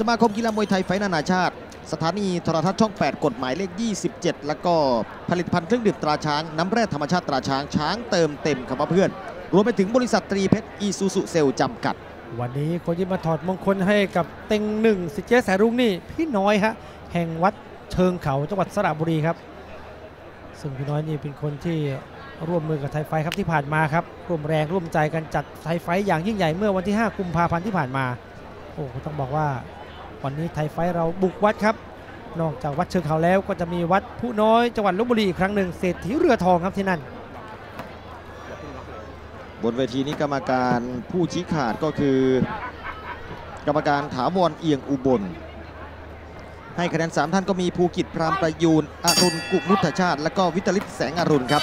สมาคมกีฬามวยไทยไฟนานาชาติ สถานีโทรทัศน์ช่อง 8 กฎหมายเลข 27 แล้วก็ผลิตภัณฑ์เครื่องดื่มตราช้าง น้ำแร่ธรรมชาติตราช้างช้างเติมเต็มคำว่าเพื่อน รวมไปถึงบริษัทตรีเพชรอีซูซุเซลจำกัด วันนี้คนที่มาถอดมงคลให้กับเต็งหนึ่งสิเจ๊สายรุ้งนี่พี่น้อยฮะแห่งวัดเชิงเขาจังหวัดสระบุรีครับ ซึ่งพี่น้อยนี่เป็นคนที่ร่วมมือกับไทยไฟครับที่ผ่านมาครับร่วมแรงร่วมใจกันจัดไทยไฟอย่างยิ่งใหญ่เมื่อวันที่ 5 กุมภาพันธ์ที่ผ่านมาโอ้ต้องบอกว่า วันนี้ไทยไฟเราบุกวัดครับ นอกจากวัดเชิงเขาแล้วก็จะมีวัดผู้น้อยจังหวัดลบบุรีอีกครั้งหนึ่งเศรษฐีเรือทองครับที่นั่น บนเวทีนี้กรรมการผู้ชี้ขาดก็คือ กรรมการถาวรเอียงอุบล ให้คะแนน 3 ท่านก็มีภูกิจพรามประยูนอรุณกุมุทชาติ และก็วิตลิตแสงอรุณครับ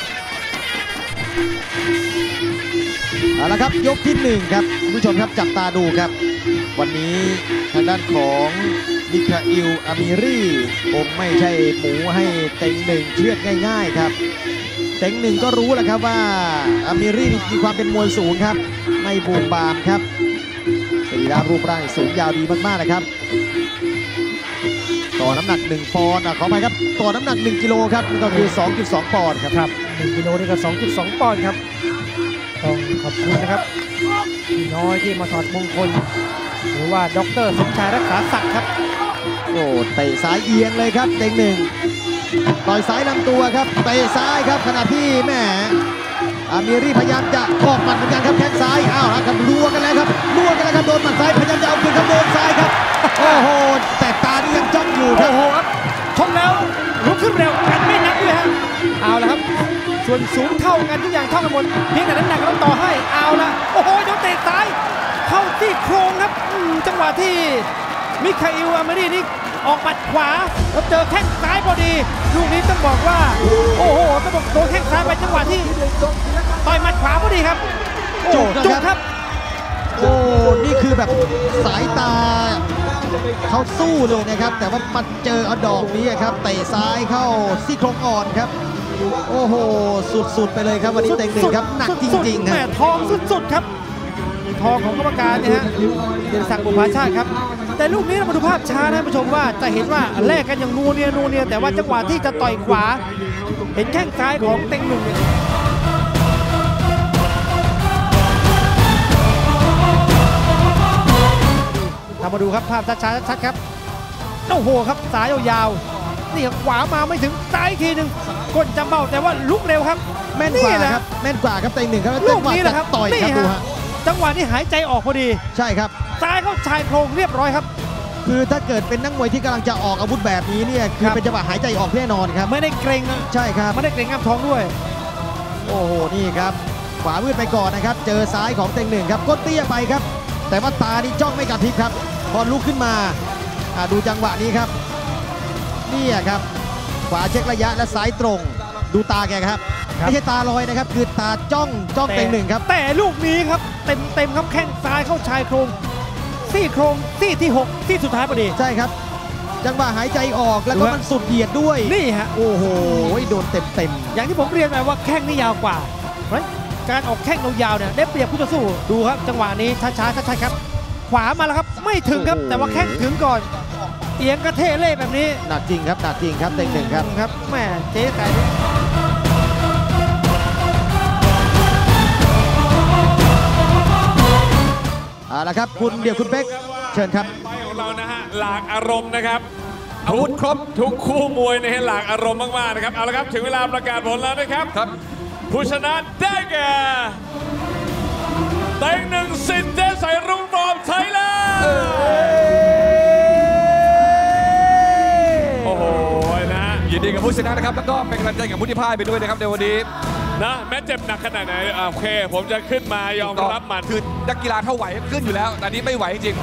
เอาละครับยกที่ 1 ครับคุณผู้ชมครับจับตาดูครับ วันนี้ทางด้านของมิคาอิลอามิรีคงไม่ใช่หมูให้เต็งหนึ่งเชือดง่าย ๆครับ เต็งหนึ่งก็รู้แหละครับว่าอามิรี่มีความเป็นมวยสูงครับ ไม่บูมบามครับสรีระรูปร่างสูงยาวดีมากๆนะครับ ต่อน้ำหนัก 1 ปอนด์อะขอไปครับ ต่อน้ำหนัก 1 กิโลครับนั่นก็คือ 2.2 ปอนด์ครับครับ1กิโลนี่ก็ 2.2 ปอนด์ครับต้องขอบคุณนะครับพี่น้อยที่มาถอดมงคล หรือว่าดรสมชายรักษาศักดิ์ครับ โอ้เตะซ้ายเอียงเลยครับเต็งหนึ่งต่อยซ้ายลำตัวครับเตะซ้ายครับขณะที่แหมอามิรีพยายามจะออกหมัดเหมือนกันครับแข้งซ้ายอ้าวแล้วครับรัวกันแล้วครับรัวกันแล้วครับโดนหมัดซ้ายพยายามจะเอาคืนครับโดนซ้ายครับโอ้โหแต่ตานี่ยังจ้องอยู่คโอ้รับโหครับชกแล้วลุกขึ้นเร็วกันไม่นับด้วยฮะเอาละครับ ส่วนสูงเท่ากันทุกอย่างเท่ากันหมดเพียงแต่น้ำหนักเราต่อให้เอาละโอ้โหโดนเตะซ้าย เข้าที่โครงครับอืมจังหวะที่มิคาอิลอามารีนี่ออกหมัดขวาแล้วเจอแข้งซ้ายพอดีลูกนี้ต้องบอกว่า โอ้โหต้องบอกโดนแข้งซ้ายไปจังหวะที่ต่อยหมัดขวาพอดีครับโอ้จุกนะครับจุกครับ โอ้นี่คือแบบสายตาเขาสู้เลยนะครับ แต่ว่ามันเจอเอาดอกนี้ครับเตะซ้ายเข้าซี่โครงอ่อนครับโอ้โห สุดๆไปเลยครับวันนี้เต็งหนึ่งครับหนักจริงๆแหคม่รับทองสุดๆครับ ทองของกรรมการเนี่ยฮะเด่นศักดิ์บุภาชาติครับ แต่ลูกนี้เรามาดูภาพช้านะท่านผู้ชมว่าจะเห็นว่าแลกกันอย่างนัวเนียนัวเนียแต่ว่าจังหวะที่จะต่อยขวา เห็นแข้งซ้ายของเต็งหนึ่งเนี่ยเรามาดูครับภาพช้าๆชัดๆครับโอ้โหครับสายยาวๆนี่ครับขวามาไม่ถึงซ้ายอีกทีหนึ่งก้นจำเบ้าแต่ว่าลุกเร็วครับแม่นกว่าแหละครับแม่นกว่าครับเต็งหนึ่งครับลูจักงหวะนี้แหละครับจะต่อยครับนี่ดูฮะฮะ จังหวะที่หายใจออกพอดี ใช่ครับซ้ายเข้าชายโครงเรียบร้อยครับ คือถ้าเกิดเป็นนักมวยที่กำลังจะออกอาวุธแบบนี้เนี่ยคือครับเป็นจังหวะหายใจออกแน่นอนครับไม่ได้เกรงนะใช่ครับไม่ได้เกรงง่ามท้องด้วย โอ้โหนี่ครับขวามืดไปก่อนนะครับ เจอซ้ายของเต็งหนึ่งครับก้นเตี้ยไปครับ แต่ว่าตานี่จ้องไม่กระพริบครับพอลุกขึ้นมาอ่าดูจังหวะนี้ครับนี่ครับ ขวาเช็คระยะและซ้ายตรง ดูตาแกครับครับไม่ใช่ตาลอยนะครับ คือตาจ้องจ้องเต็งหนึ่งครับ แต่ลูกนี้ครับ เต็มเต็มครับแข้งซ้ายเข้าชายโครงซี่โครงซี่ที่หกที่สุดท้ายพอดี ใช่ครับ จังหวะหายใจออกแล้วก็ดูฮะมันสุดเหยียดด้วย นี่ฮะ โอ้โห โดนเต็มเต็มอย่างที่ผมเรียนไปว่าแข้งนี่ยาวกว่าเพราะฉะนั้นการออกแข้งยาวๆเนี่ยได้เปรียบคู่ต่อสู้ดูครับ จังหวะนี้ช้าๆชัดๆครับ ขวามาแล้วครับไม่ถึงครับแต่ว่าแข้งถึงก่อนเอียงกระเทเล่แบบนี้หนักจริงครับหนักจริงครับเต็งหนึ่งครับครับแหม่เจ๊แต่ เอาละครับ คุณเดี๋ยวคุณเป๊กเชิญครับไฟของเรานะฮะหลากอารมณ์นะครับอาวุธครบทุกคู่มวยนะฮะหลากอารมณ์มากๆนะครับเอาละครับถึงเวลาประกาศผลแล้วนะครับครับผู้ชนะได้แก่เต็งหนึ่งสิทธิ์เจสายรุ่งฟอร์มไทยแลนด์โอ้โหนะฮะยินดีกับผู้ชนะนะครับแล้วก็เป็นกำลังใจกับผู้ที่พ่ายไปด้วยนะครับในวันนี้ นะแม้เจ็บหนักขนาดไหนอะโอเค ผมจะขึ้นมายอมรับมัน คือนักกีฬาเท่าไหวขึ้นอยู่แล้ว แต่นี้ไม่ไหวจริง